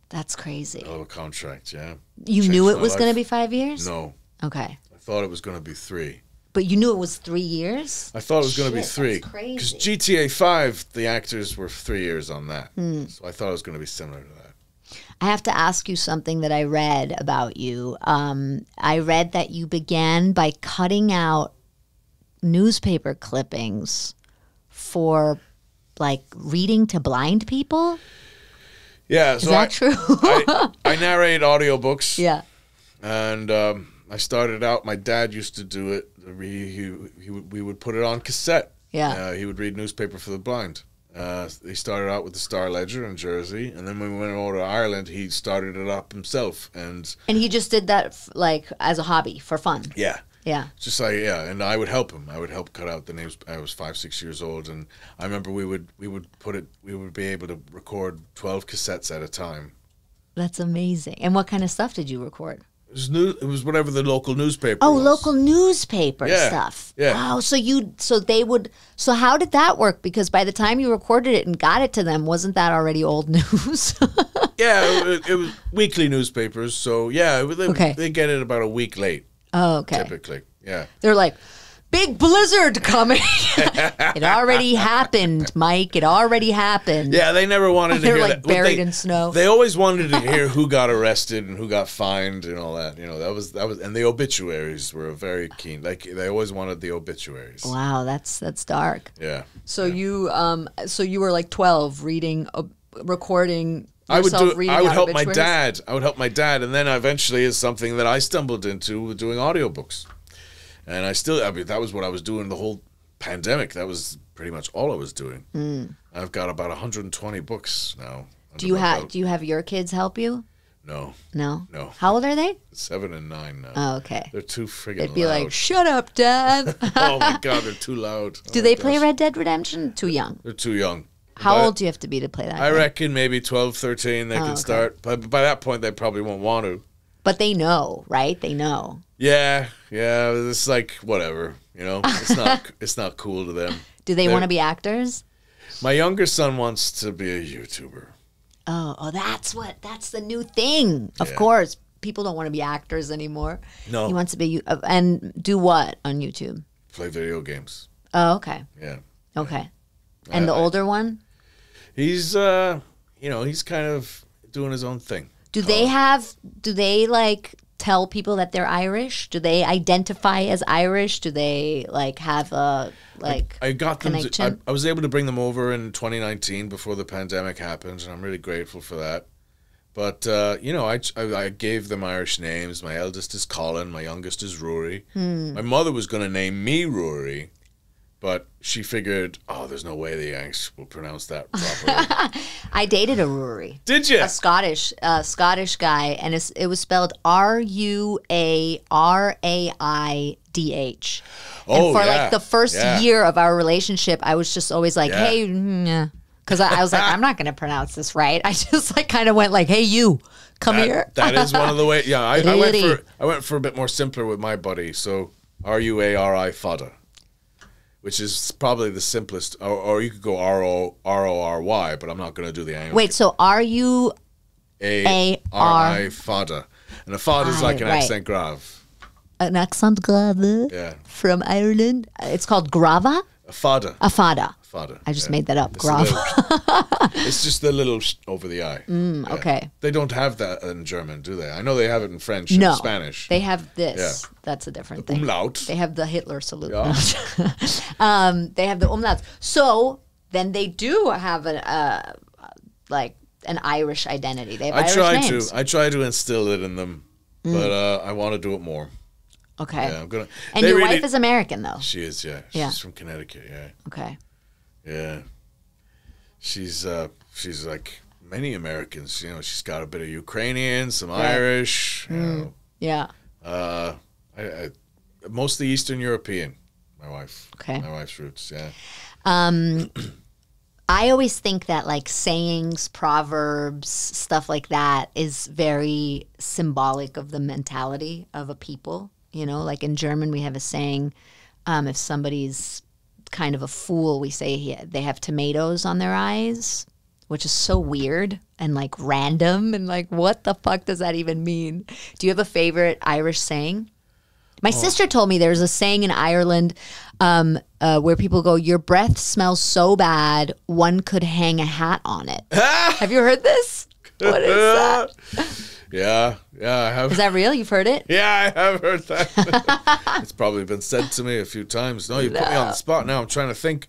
That's crazy. Oh, a contract, yeah. You changed knew it was going to be five years? No, Okay. I thought it was going to be three. But you knew it was three years? I thought it was going to be three. that's crazy. Because GTA 5, the actors were three years on that. Hmm. So I thought it was going to be similar to that. I have to ask you something that I read about you. Um, I read that you began by cutting out newspaper clippings for like reading to blind people. Yeah, Is so that I, true? I, I narrate audiobooks. yeah. And um, I started out, my dad used to do it. He, he, he we would put it on cassette. Yeah. Uh, he would read newspaper for the blind. Uh, he started out with the Star Ledger in Jersey, and then when we went over to Ireland, he started it up himself. And And he just did that f- like as a hobby for fun. yeah, Yeah. just like yeah, and I would help him. I would help cut out the names. I was five, six years old, and I remember we would we would put it. We would be able to record twelve cassettes at a time. That's amazing. And what kind of stuff did you record? It was new. It was whatever the local newspaper. Oh, was. local newspaper Yeah, stuff. yeah. Wow. So you so they would so how did that work? Because by the time you recorded it and got it to them, wasn't that already old news? Yeah, it, it was weekly newspapers. So yeah, they, Okay. they get it about a week late oh, okay. typically. Yeah. They're like, big blizzard coming. it already happened, Mike. It already happened. Yeah, they never wanted to They're, hear like, that. What buried they- in snow. They always wanted to hear who got arrested and who got fined and all that. You know, that was that was and the obituaries were very keen. Like they always wanted the obituaries. Wow, that's that's dark. Yeah. So you um so you were like 12 reading uh, recording I would yourself do. reading I would out help my dad. I would help my dad, and then eventually is something that I stumbled into with doing audiobooks, and I still. I mean, that was what I was doing the whole pandemic. That was pretty much all I was doing. Mm. I've got about 120 books now. Do you have do you have your kids help you? No, No. No. How old are they? seven and nine now. Oh, okay. They're too friggin' They'd be loud. like, "Shut up, dad." oh my god, they're too loud. do Oh they play. Red Dead Redemption? Too young. They're too young. How But old do you have to be to play that? I game? reckon maybe 12, 13 they Oh, can okay. start. But by that point, they probably won't want to. But they know, right? They know. Yeah, yeah. It's like whatever. You know, it's not. it's not cool to them. Do they want to be actors? My younger son wants to be a YouTuber. Oh, oh, that's what. That's the new thing. Of Yeah. course, people don't want to be actors anymore. No, He wants to be uh, and do what on YouTube? play video games. Oh, okay, Yeah, okay. And I- the I- older one, he's uh, you know, he's kind of doing his own thing. Do they have? Do they like tell people that they're Irish? Do they identify as Irish? Do they like have a like? I got them. To, I. I was able to bring them over in 2019 before the pandemic happened, and I'm really grateful for that. But uh, you know, I, I I gave them Irish names. My eldest is Colin. My youngest is Rory. Hmm. My mother was going to name me Rory, but she figured, oh, there's no way the Yanks will pronounce that properly. I dated a Rory. Did you? a Scottish uh, Scottish guy, and it's, it was spelled R U A R A I D H. Oh, and for yeah, like the first yeah. year of our relationship, I was just always like, Yeah. "Hey," because I, I was like, "I'm not going to pronounce this right." I just like kind of went like, "Hey, you, come here." That, that is one of the way. Yeah, I, I went for I went for a bit more simpler with my buddy. So R U A R I fada, which is probably the simplest. Or, or you could go R O R O R Y, but I'm not going to do the Anglican. Wait, so are you? A R I fada, and a fada is like an right. accent grave. An accent grave Yeah, from Ireland. It's called grava, a fada. a fada. Fada. I just yeah. made that up. It's, little- it's just the little sh- over the eye. Mm, okay. They don't have that in German, do they? I know they have it in French and Spanish. They have this. Yeah. That's a different thing. Umlaut. They have the Hitler salute. Yeah. um, they have the umlauts. So then they do have a uh, like an Irish identity. They have I Irish try names. to. I try to instill it in them, but uh, I want to do it more. Okay. Yeah, I'm gonna. and your really- wife is American though. She is. Yeah. She's Yeah. from Connecticut. Yeah. Okay. Yeah. She's uh she's like many Americans. You know, she's got a bit of Ukrainian, some Right. Mm. Irish. You know, Yeah. uh, I, I, mostly Eastern European. My wife. Okay. My wife's roots. Yeah. Um, I always think that like sayings, proverbs, stuff like that is very symbolic of the mentality of a people. You know, like in German, we have a saying um, if somebody's kind of a fool, we say he, they have tomatoes on their eyes, which is so weird and like random. And like, what the fuck does that even mean? Do you have a favorite Irish saying? My sister told me there's a saying in Ireland um, uh, where people go, "Your breath smells so bad, one could hang a hat on it." have you heard this? What is that? Yeah. Yeah. I have. Is that real? You've heard it? yeah, I have heard that. it's probably been said to me a few times. No, you put me on the spot now. I'm trying to think.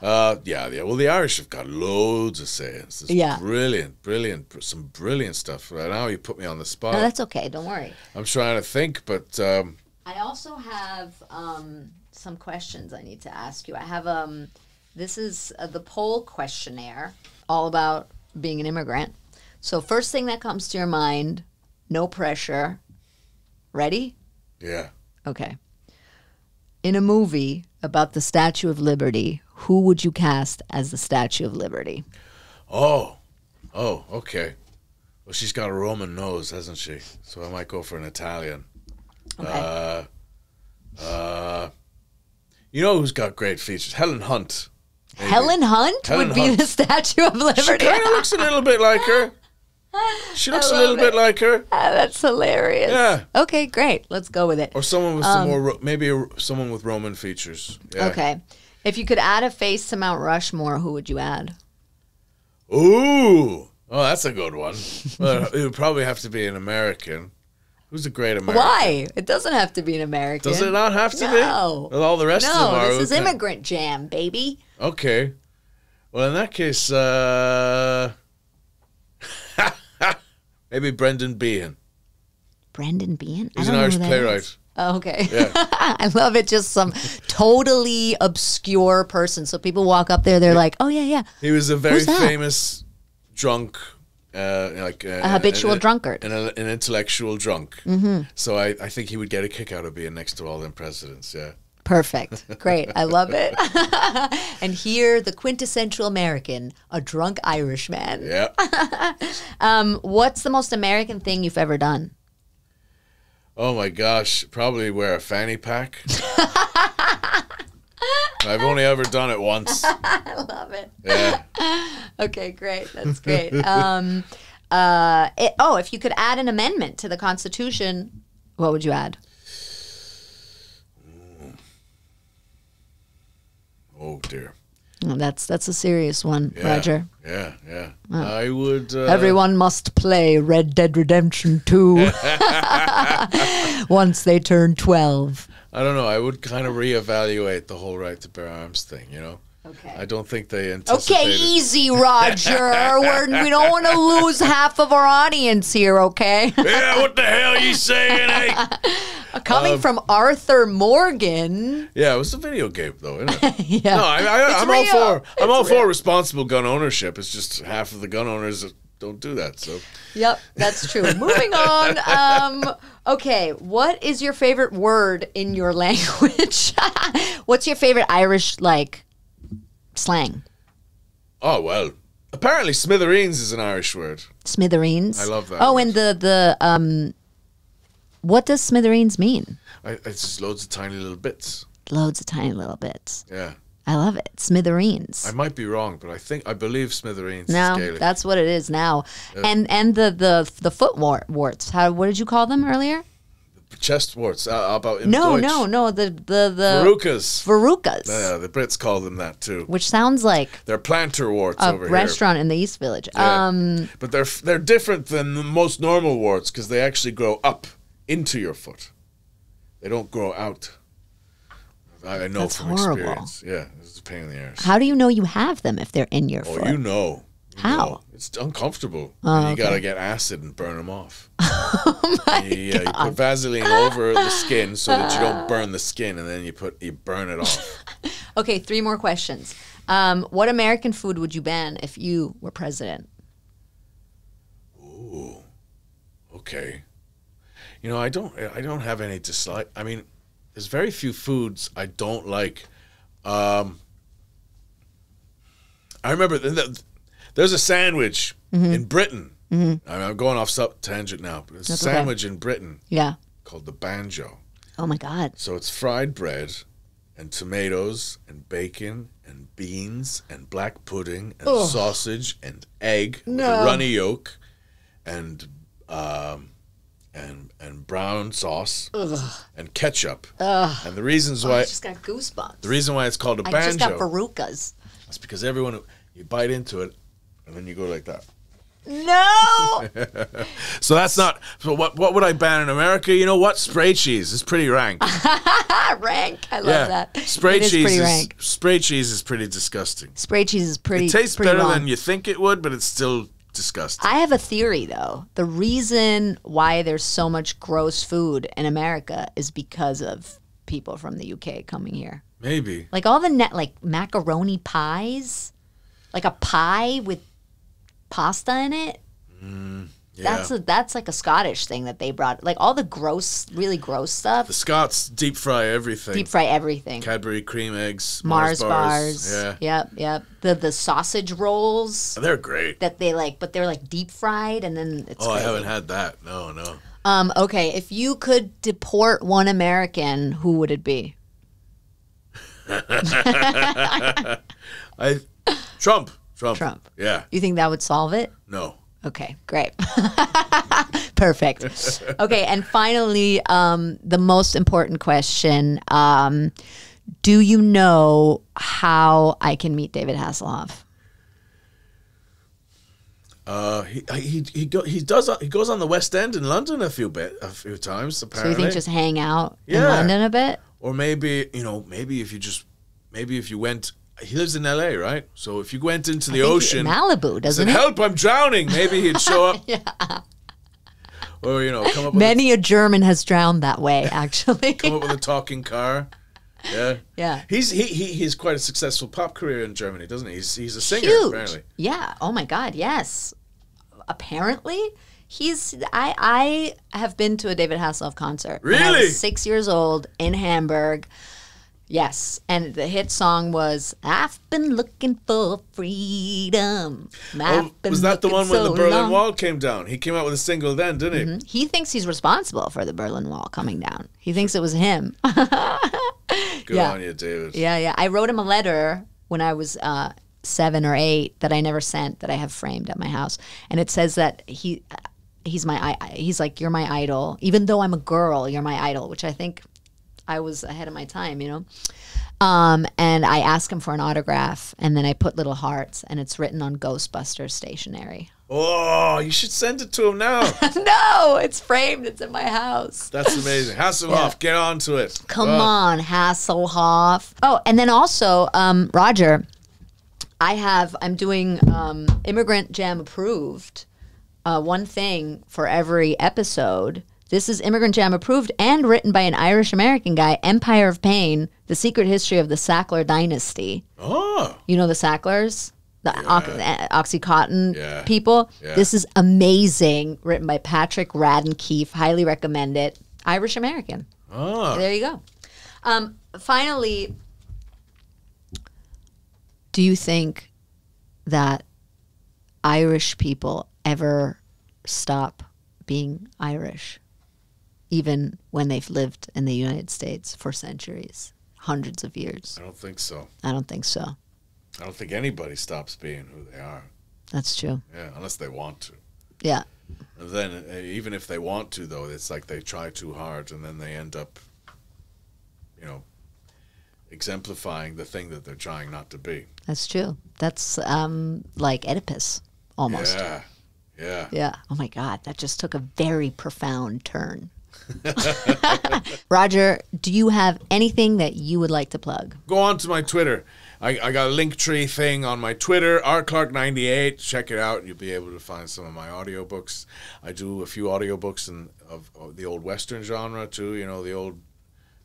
Uh, yeah, yeah. Well, the Irish have got loads of sayings. It's Yeah. brilliant, brilliant, br- some brilliant stuff. Right now, you put me on the spot. No, that's okay. Don't worry. I'm trying to think, but um, I also have um, some questions I need to ask you. I have um, this is uh, the poll questionnaire, all about being an immigrant. So first thing that comes to your mind, no pressure. Ready? yeah. Okay. In a movie about the Statue of Liberty, who would you cast as the Statue of Liberty? Oh, oh, okay. Well, she's got a Roman nose, hasn't she? So I might go for an Italian. Okay. Uh, uh, you know who's got great features? Helen Hunt. maybe. Helen Hunt Helen would be the Statue of Liberty. She kind of looks a little bit like her. She looks a little it. bit like her. Ah, that's hilarious. Yeah. Okay, great. Let's go with it. Or someone with some more, maybe a, someone with Roman features. Yeah. Okay. If you could add a face to Mount Rushmore, who would you add? Ooh. Oh, that's a good one. well, it would probably have to be an American. Who's a great American? Why? It doesn't have to be an American. Does it not have to No. be? Well, all the rest of them No, this is immigrant jam, baby. Okay. Well, in that case, uh, maybe Brendan Behan. Brendan Behan? I He's an Irish playwright. is. Oh, okay. Yeah. I love it. Just some totally obscure person. So people walk up there, they're like, "Oh yeah, yeah, He was a very famous drunk, uh, like uh, a habitual an, drunkard." an, an intellectual drunk. Mm-hmm. So I, I think he would get a kick out of being next to all them presidents. Yeah. Perfect. Great. I love it. and here, the quintessential American, a drunk Irishman. Yeah. Um, what's the most American thing you've ever done? Oh my gosh, probably wear a fanny pack. I've only ever done it once. I love it. Yeah. Okay, great. That's great. Um, uh, it, oh, if you could add an amendment to the Constitution, what would you add? Oh dear. Oh, that's that's a serious one, Yeah. Roger. Yeah, yeah. I would. Uh, Everyone must play Red Dead Redemption 2 once they turn 12. I don't know. I would kind of reevaluate the whole right to bear arms thing. You know. Okay. I don't think they Okay, easy, Roger. We're, we don't want to lose half of our audience here, okay? yeah, what the hell you saying, eh? Coming from Arthur Morgan. Yeah, it was a video game though, isn't it? Yeah. No, I, real. all for I'm all real. for responsible gun ownership. It's just half of the gun owners don't do that. So Yep, that's true. Moving on. Um, okay, what is your favorite word in your language? What's your favorite Irish like slang? Oh well. Apparently smithereens is an Irish word. Smithereens. I love that Oh, word. and the the um, what does smithereens mean? I, it's just loads of tiny little bits. Loads of tiny little bits. Yeah. I love it. Smithereens. I might be wrong, but I think I believe smithereens is no, that's what it is now. And and the the the foot war- warts. How what did you call them earlier? Chest warts. Uh, about in No, no, no. The the the Verrucas. verrucas, Yeah, the Brits call them that too. which sounds like They're plantar warts a over restaurant in the East Village. Yeah. Um, but they're they're different than the most normal warts because they actually grow up into your foot. They don't grow out. I I know That's from horrible. experience. Yeah, it's a pain in the ass. how do you know you have them if they're in your Oh, foot? you know. You How? know. It's uncomfortable. Oh, you okay. gotta get acid and burn them off. oh my yeah, you put Vaseline over the skin so that you don't burn the skin, and then you put you burn it off. Okay, three more questions. Um, what American food would you ban if you were president? Ooh, okay. You know, I don't I don't have any dislike. I mean, there's very few foods I don't like. Um I remember th- th- there's a sandwich in Britain. I mean, I'm going off sub tangent now, but there's That's a okay. sandwich in Britain Yeah. called the banjo. Oh my God. So it's fried bread and tomatoes and bacon and beans and black pudding and sausage and egg with No. a runny yolk and um, and and brown sauce and ketchup. And the reasons why? I why just got goosebumps. the reason why it's called a banjo. I just got verrucas. is because everyone you bite into it and then you go like that. No. So that's not. So what? What would I ban in America? You know what? Spray cheese is pretty rank. rank. I love yeah, that. spray It is cheese pretty is rank. spray cheese is pretty disgusting. Spray cheese is pretty. It tastes pretty better than you think it would, but it's still disgusting. I have a theory though. The reason why there's so much gross food in America is because of people from the UK coming here. Maybe. Like all the net like macaroni pies, like a pie with pasta in it. Yeah. That's a, that's like a Scottish thing that they brought. Like all the gross, really gross stuff. the Scots deep fry everything. Deep fry everything. Cadbury cream eggs, Mars, Mars, bars. Yeah. Yep, yep. The the sausage rolls They're great. that they like, but they're like deep fried, and then it's. oh, I haven't had that. No, no. Um. Okay, if you could deport one American, who would it be? I Trump. Trump. Trump. Yeah. You think that would solve it? No. Okay, great. Perfect. Okay, and finally, um, the most important question. Um, do you know how I can meet David Hasselhoff? Uh, he he he go, he does he goes on the West End in London a few bit a few times apparently. So you think just hang out in Yeah. London a bit? or maybe you know maybe if you just maybe if you went he lives in L.A. right so if you went into the ocean Malibu, doesn't said it? help I'm drowning maybe he'd show up yeah or you know come up with a, Many a German has drowned that way, actually. come up with a talking car yeah yeah. he's he, he he's quite a successful pop career in Germany doesn't he he's he's a singer Huge. apparently Yeah. Oh my God. Yes. Apparently, he's. I I have been to a David Hasselhoff concert. Really? was six years old in Hamburg. Yes, and the hit song was "I've been looking for freedom." Oh, was that the one when the Berlin long." Wall came down he came out with a single then didn't he He thinks he's responsible for the Berlin Wall coming down. He thinks it was him. good Yeah. on you David Yeah, yeah. I wrote him a letter when I was uh, seven or eight that I never sent that I have framed at my house, and it says that he he's my he's like you're my idol, even though I'm a girl, you're my idol, which I think I was ahead of my time, you know. Um, and I asked him for an autograph, and then I put little hearts, and it's written on Ghostbusters stationery. oh you should send it to him now no, it's framed. It's in my house. that's amazing Hasselhoff get on to it Come Oh. on, Hasselhoff. Oh, and then also, um, Roger, I have, I'm doing um, Immigrant Jam approved. Uh, one thing for every episode This is Immigrant Jam approved and written by an Irish American guy, Empire of Pain, The Secret History of the Sackler Dynasty. Oh, You know the Sacklers? The Ox- uh, Oxycontin Yeah. people? Yeah. This is amazing. Written by Patrick Radden Keefe. Highly recommend it. Irish American. oh. There you go. Um, finally, do you think that Irish people ever stop being Irish, even when they've lived in the United States for centuries, hundreds of years? I don't think so. I don't think so. I don't think anybody stops being who they are. That's true. Yeah, unless they want to. Yeah. And then, uh, even if they want to, though, it's like they try too hard, and then they end up, you know, exemplifying the thing that they're trying not to be. That's true. That's um, like Oedipus, almost. Yeah, yeah. Yeah. Oh my God, that just took a very profound turn. Roger, do you have anything that you would like to plug? Go on to my Twitter. I, I got a link tree thing on my Twitter, rclark98. Check it out. You'll be able to find some of my audiobooks. I do a few audiobooks in, of, of the old Western genre, too. You know, the old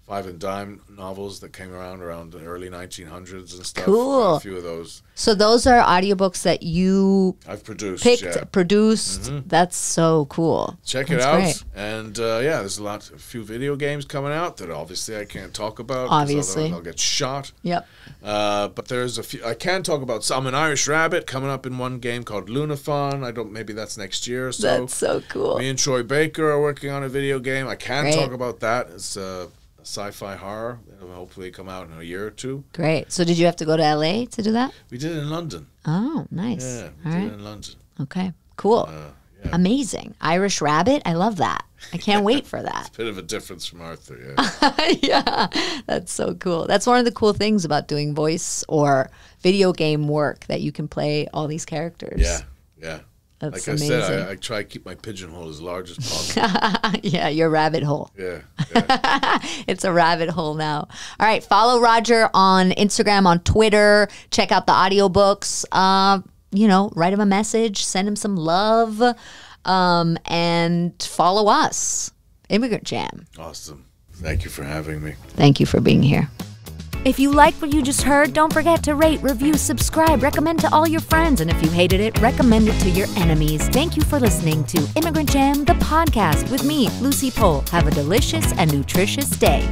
five and dime novels that came around around the early 1900s and stuff. Cool. A few of those So those are audiobooks that you I've produced. picked, yeah. produced. That's so cool. Check it out. great. And uh, yeah, there's a lot, a few video games coming out that obviously I can't talk about. Obviously. I'll get shot. Yep. Uh, but there's a few. I can talk about. So I'm an Irish Rabbit coming up in one game called Lunafon. I don't. Maybe that's next year or so. That's so cool. Me and Troy Baker are working on a video game. I can Great. talk about that. It's uh, a sci-fi horror. It'll hopefully come out in a year or two. Great. So did you have to go to LA to do that? We did it in London. Oh, nice. Yeah, we All did right. it in London. Okay. Cool. Uh, yeah. Amazing. Irish Rabbit. I love that. I can't wait for that. It's a bit of a difference from Arthur. Yeah. yeah, that's so cool. That's one of the cool things about doing voice or video game work that you can play all these characters. yeah. Yeah. That's like amazing. I said, I, I try to keep my pigeonhole as large as possible. yeah, your rabbit hole. yeah. yeah. It's a rabbit hole now. All right, follow Roger on Instagram, on Twitter. Check out the audiobooks. Uh, you know, write him a message, send him some love, um, and follow us. Immigrant Jam. Awesome. Thank you for having me. Thank you for being here. If you liked what you just heard, don't forget to rate, review, subscribe, recommend to all your friends, and if you hated it, recommend it to your enemies. Thank you for listening to Immigrant Jam, the podcast with me, Lucie Pohl. Have a delicious and nutritious day.